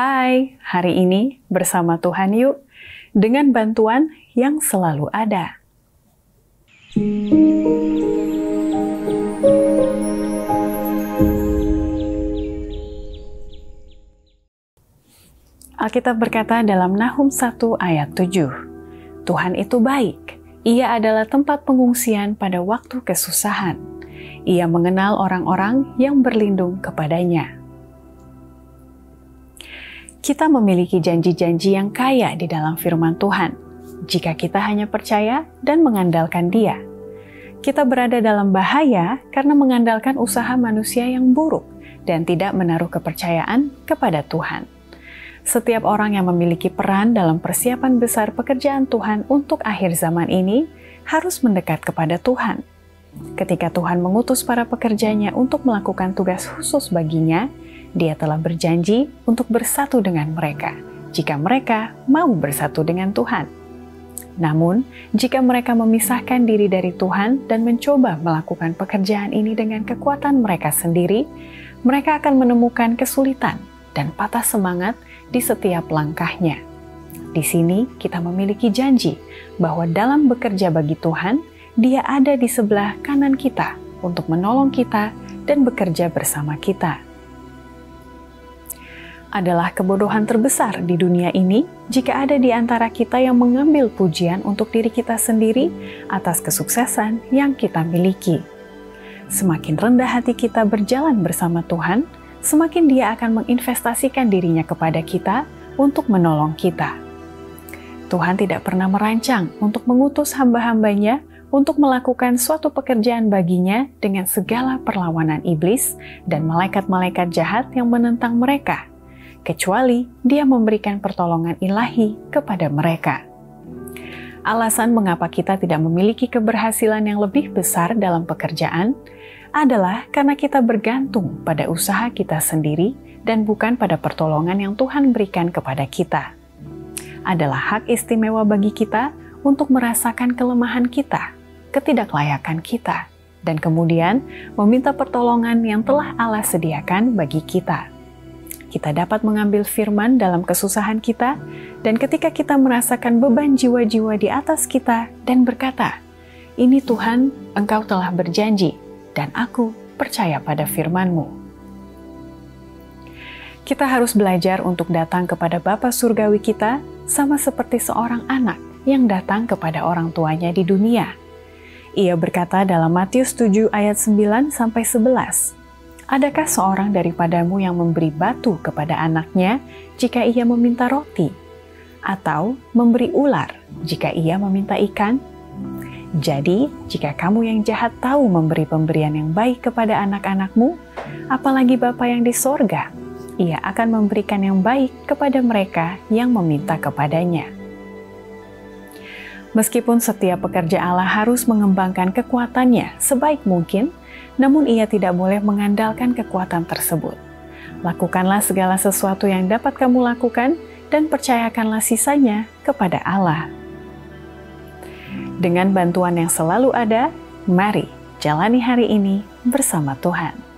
Hai, hari ini bersama Tuhan yuk, dengan bantuan yang selalu ada. Alkitab berkata dalam Nahum 1 ayat 7, Tuhan itu baik, ia adalah tempat pengungsian pada waktu kesusahan. Ia mengenal orang-orang yang berlindung kepadanya. Kita memiliki janji-janji yang kaya di dalam firman Tuhan. Jika kita hanya percaya dan mengandalkan Dia, kita berada dalam bahaya karena mengandalkan usaha manusia yang buruk dan tidak menaruh kepercayaan kepada Tuhan. Setiap orang yang memiliki peran dalam persiapan besar pekerjaan Tuhan untuk akhir zaman ini harus mendekat kepada Tuhan. Ketika Tuhan mengutus para pekerjanya untuk melakukan tugas khusus baginya, Dia telah berjanji untuk bersatu dengan mereka jika mereka mau bersatu dengan Tuhan. Namun, jika mereka memisahkan diri dari Tuhan dan mencoba melakukan pekerjaan ini dengan kekuatan mereka sendiri, mereka akan menemukan kesulitan dan patah semangat di setiap langkahnya. Di sini kita memiliki janji bahwa dalam bekerja bagi Tuhan, Dia ada di sebelah kanan kita untuk menolong kita dan bekerja bersama kita. Adalah kebodohan terbesar di dunia ini jika ada di antara kita yang mengambil pujian untuk diri kita sendiri atas kesuksesan yang kita miliki. Semakin rendah hati kita berjalan bersama Tuhan, semakin dia akan menginvestasikan dirinya kepada kita untuk menolong kita. Tuhan tidak pernah merancang untuk mengutus hamba-hambanya untuk melakukan suatu pekerjaan baginya dengan segala perlawanan iblis dan malaikat-malaikat jahat yang menentang mereka, kecuali dia memberikan pertolongan ilahi kepada mereka. Alasan mengapa kita tidak memiliki keberhasilan yang lebih besar dalam pekerjaan adalah karena kita bergantung pada usaha kita sendiri dan bukan pada pertolongan yang Tuhan berikan kepada kita. Adalah hak istimewa bagi kita untuk merasakan kelemahan kita, ketidaklayakan kita, dan kemudian meminta pertolongan yang telah Allah sediakan bagi kita. Kita dapat mengambil firman dalam kesusahan kita, dan ketika kita merasakan beban jiwa-jiwa di atas kita dan berkata, "Ini Tuhan, Engkau telah berjanji dan aku percaya pada firman-Mu. Kita harus belajar untuk datang kepada Bapa Surgawi kita sama seperti seorang anak yang datang kepada orang tuanya di dunia. Ia berkata dalam Matius 7 ayat 9 sampai 11, Adakah seorang daripadamu yang memberi batu kepada anaknya jika ia meminta roti? Atau memberi ular jika ia meminta ikan? Jadi, jika kamu yang jahat tahu memberi pemberian yang baik kepada anak-anakmu, apalagi Bapa yang di sorga, ia akan memberikan yang baik kepada mereka yang meminta kepadanya. Meskipun setiap pekerja Allah harus mengembangkan kekuatannya sebaik mungkin, namun ia tidak boleh mengandalkan kekuatan tersebut. Lakukanlah segala sesuatu yang dapat kamu lakukan dan percayakanlah sisanya kepada Allah. Dengan bantuan yang selalu ada, mari jalani hari ini bersama Tuhan.